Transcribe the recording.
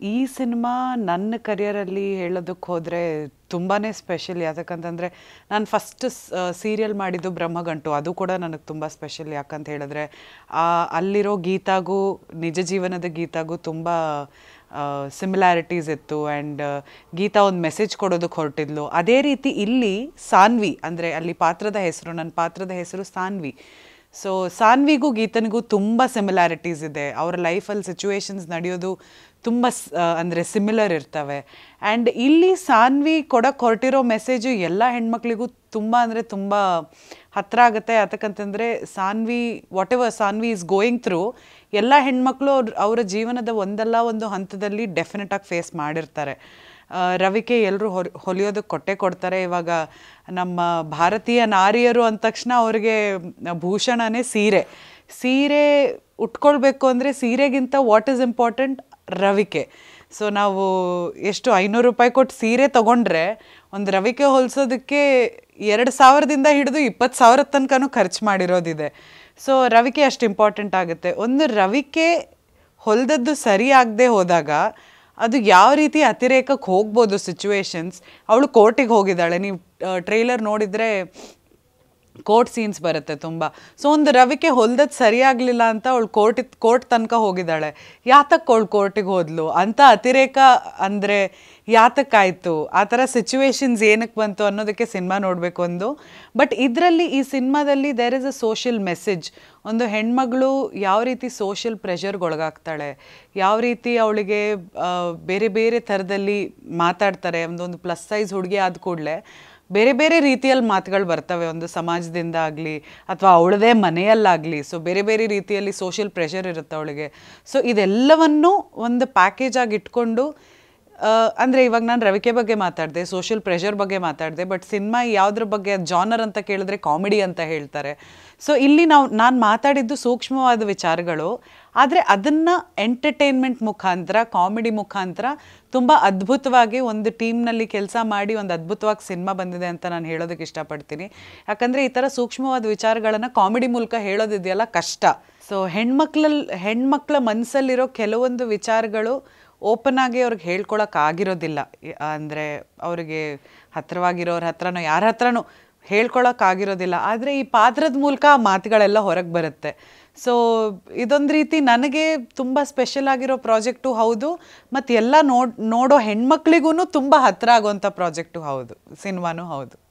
ಈ ಸಿನಿಮಾ ನನ್ನ ಕರಿಯರಲ್ಲಿ ಹೇಳೋದಕ್ಕೆ ಹೋದರೆ ತುಂಬಾ ಸ್ಪೆಷಲ್ ಯಾಕಂತಂದರೆ ನಾನು ಫಸ್ಟ್ ಸೀರಿಯಲ್ ಮಾಡಿದ್ದು ಬ್ರಹ್ಮಗಂಟು ಅದು ಕೂಡ ನನಗೆ ತುಂಬ ಸ್ಪೆಷಲ್ ಯಾಕಂತ ಹೇಳಿದ್ರೆ ಅಲ್ಲಿರೋ ಗೀತಾಗೂ, ನಿಜ ಜೀವನದ ಗೀತಾಗೂ ತುಂಬ ಸಿಮಿಲ್ಯಾರಿಟೀಸ್ ಇತ್ತು. ಆ್ಯಂಡ್ ಗೀತಾ ಒಂದು ಮೆಸೇಜ್ ಕೊಡೋದಕ್ಕೆ ಹೊರಟಿದ್ಲು. ಅದೇ ರೀತಿ ಇಲ್ಲಿ ಸಾನ್ವಿ, ಅಂದರೆ ಅಲ್ಲಿ ಪಾತ್ರದ ಹೆಸರು ನನ್ನ ಪಾತ್ರದ ಹೆಸರು ಸಾನ್ವಿ. ಸೊ ಸಾನ್ವಿಗೂ ಗೀತನಿಗೂ ತುಂಬ ಸಿಮಿಲ್ಯಾರಿಟೀಸ್ ಇದೆ. ಅವರ ಲೈಫಲ್ಲಿ ಸಿಚುವೇಶನ್ಸ್ ನಡೆಯೋದು ತುಂಬ ಅಂದರೆ ಸಿಮಿಲರ್ ಇರ್ತವೆ. ಆ್ಯಂಡ್ ಇಲ್ಲಿ ಸಾನ್ವಿ ಕೊಡಕ್ಕೆ ಹೊರಟಿರೋ ಮೆಸೇಜು ಎಲ್ಲ ಹೆಣ್ಮಕ್ಳಿಗೂ ತುಂಬ ಅಂದರೆ ತುಂಬ ಹತ್ತಿರ ಆಗುತ್ತೆ. ಯಾತಕ್ಕಂತಂದರೆ Saanvi whatever Saanvi is going through ಎಲ್ಲ ಹೆಣ್ಮಕ್ಳು ಅವ್ರ, ಅವರ ಜೀವನದ ಒಂದಲ್ಲ ಒಂದು ಹಂತದಲ್ಲಿ ಡೆಫಿನೆಟಾಗಿ ಫೇಸ್ ಮಾಡಿರ್ತಾರೆ. ರವಿಕೆ ಎಲ್ಲರೂ ಹೊರ ಹೊಲಿಯೋದಕ್ಕೆ ಕೊಟ್ಟೆ ಕೊಡ್ತಾರೆ. ಇವಾಗ ನಮ್ಮ ಭಾರತೀಯ ನಾರಿಯರು ಅಂದ ತಕ್ಷಣ ಅವ್ರಿಗೆ ಭೂಷಣನೇ ಸೀರೆ. ಸೀರೆ ಉಟ್ಕೊಳ್ಬೇಕು ಅಂದರೆ ಸೀರೆಗಿಂತ ವಾಟ್ ಈಸ್ ಇಂಪಾರ್ಟೆಂಟ್ ರವಿಕೆ. ಸೊ ನಾವು ಎಷ್ಟು ಐನೂರು ರೂಪಾಯಿ ಕೊಟ್ಟು ಸೀರೆ ತೊಗೊಂಡ್ರೆ ಒಂದು ರವಿಕೆ ಹೊಲಿಸೋದಕ್ಕೆ ಎರಡು ಸಾವಿರದಿಂದ ಹಿಡಿದು ಇಪ್ಪತ್ತು ಸಾವಿರ ತನಕನೂ ಖರ್ಚು ಮಾಡಿರೋದಿದೆ. ಸೊ ರವಿಕೆ ಅಷ್ಟು ಇಂಪಾರ್ಟೆಂಟ್ ಆಗುತ್ತೆ. ಒಂದು ರವಿಕೆ ಹೊಲ್ದದ್ದು ಸರಿ ಆಗದೆ ಹೋದಾಗ ಅದು ಯಾವ ರೀತಿ ಅತಿರೇಕಕ್ಕೆ ಹೋಗ್ಬೋದು ಸಿಚುವೇಶನ್ಸ್ ಅವಳು ಕೋರ್ಟಿಗೆ ಹೋಗಿದ್ದಾಳೆ. ನೀವು ಟ್ರೈಲರ್ ನೋಡಿದರೆ ಕೋರ್ಟ್ ಸೀನ್ಸ್ ಬರುತ್ತೆ ತುಂಬ. ಸೊ ಒಂದು ರವಿಕೆ ಹೊಲ್ದದ್ದು ಸರಿಯಾಗಲಿಲ್ಲ ಅಂತ ಅವಳು ಕೋರ್ಟ್ ಕೋರ್ಟ್ ತನಕ ಹೋಗಿದ್ದಾಳೆ. ಯಾತಕ್ಕೆ ಅವಳು ಕೋರ್ಟಿಗೆ ಹೋದ್ಲು? ಅಂತ ಅತಿರೇಕ ಅಂದರೆ ಯಾತಕ್ಕಾಯಿತು? ಆ ಥರ ಸಿಚುವೇಶನ್ಸ್ ಏನಕ್ಕೆ ಬಂತು ಅನ್ನೋದಕ್ಕೆ ಸಿನಿಮಾ ನೋಡಬೇಕು ಒಂದು. ಬಟ್ ಇದರಲ್ಲಿ ಈ ಸಿನಿಮಾದಲ್ಲಿ there is a social message ಒಂದು ಹೆಣ್ಮಗಳು ಯಾವ ರೀತಿ ಸೋಷಿಯಲ್ ಪ್ರೆಷರ್ಗೆ ಒಳಗಾಗ್ತಾಳೆ? ಯಾವ ರೀತಿ ಅವಳಿಗೆ ಬೇರೆ ಬೇರೆ ಥರದಲ್ಲಿ ಮಾತಾಡ್ತಾರೆ? ಒಂದೊಂದು ಪ್ಲಸ್ ಸೈಜ್ ಹುಡುಗಿ ಆದ ಕೂಡಲೇ. ಬೇರೆ ಬೇರೆ ರೀತಿಯಲ್ಲಿ ಮಾತುಗಳು ಬರ್ತವೆ. ಒಂದು ಸಮಾಜದಿಂದ ಆಗಲಿ ಅಥವಾ ಅವಳದೇ ಮನೆಯಲ್ಲಾಗಲಿ ಸೊ ಬೇರೆ ಬೇರೆ ರೀತಿಯಲ್ಲಿ ಸೋಷಿಯಲ್ ಪ್ರೆಷರ್ ಇರುತ್ತೆ ಅವಳಿಗೆ. ಸೊ ಇದೆಲ್ಲವನ್ನು ಒಂದು ಪ್ಯಾಕೇಜ್ ಆಗಿ ಇಟ್ಕೊಂಡು ಅಂದರೆ ಇವಾಗ ನಾನು ರವಿಕೆ ಬಗ್ಗೆ ಮಾತಾಡಿದೆ ಸೋಷಿಯಲ್ ಪ್ರೆಷರ್ ಬಗ್ಗೆ ಮಾತಾಡಿದೆ ಬಟ್ ಸಿನಿಮಾ ಯಾವುದ್ರ ಬಗ್ಗೆ ಜಾನರ್ ಅಂತ ಕೇಳಿದ್ರೆ ಕಾಮಿಡಿ ಅಂತ ಹೇಳ್ತಾರೆ. ಸೊ ಇಲ್ಲಿ ನಾವು, ನಾನು ಮಾತಾಡಿದ್ದು ಸೂಕ್ಷ್ಮವಾದ ವಿಚಾರಗಳು ಆದರೆ ಅದನ್ನು ಎಂಟರ್ಟೈನ್ಮೆಂಟ್ ಮುಖಾಂತರ ಕಾಮಿಡಿ ಮುಖಾಂತರ ತುಂಬ ಅದ್ಭುತವಾಗಿ ಒಂದು ಟೀಮ್ನಲ್ಲಿ ಕೆಲಸ ಮಾಡಿ ಒಂದು ಅದ್ಭುತವಾಗಿ ಸಿನಿಮಾ ಬಂದಿದೆ ಅಂತ ನಾನು ಹೇಳೋದಕ್ಕೆ ಇಷ್ಟಪಡ್ತೀನಿ. ಯಾಕಂದರೆ ಈ ಥರ ಸೂಕ್ಷ್ಮವಾದ ವಿಚಾರಗಳನ್ನು ಕಾಮಿಡಿ ಮೂಲಕ ಹೇಳೋದಿದೆಯಲ್ಲ ಕಷ್ಟ. ಸೊ ಹೆಣ್ಮಕ್ಳಲ್ಲಿ ಹೆಣ್ಮಕ್ಳ ಮನಸ್ಸಲ್ಲಿರೋ ಕೆಲವೊಂದು ವಿಚಾರಗಳು ಓಪನ್ ಆಗಿ ಅವ್ರಿಗೆ ಹೇಳ್ಕೊಳಕ್ಕಾಗಿರೋದಿಲ್ಲ ಅಂದರೆ ಅವರಿಗೆ ಹತ್ರವಾಗಿರೋರ ಹತ್ರನೋ, ಯಾರ ಹತ್ರನೂ ಹೇಳ್ಕೊಳಕ್ ಆಗಿರೋದಿಲ್ಲ ಆದರೆ ಈ ಪಾತ್ರದ ಮೂಲಕ ಆ ಮಾತುಗಳೆಲ್ಲ ಹೊರಗೆ ಬರುತ್ತೆ. ಸೊ ಇದೊಂದು ರೀತಿ ನನಗೆ ತುಂಬ ಸ್ಪೆಷಲ್ ಆಗಿರೋ ಪ್ರಾಜೆಕ್ಟು ಹೌದು. ಮತ್ತು ಎಲ್ಲ ನೋಡ್, ನೋಡೋ ಹೆಣ್ಮಕ್ಳಿಗೂ ತುಂಬ ಹತ್ತಿರ ಆಗುವಂಥ ಪ್ರಾಜೆಕ್ಟು ಹೌದು. ಸಿನಿಮಾನೂ ಹೌದು.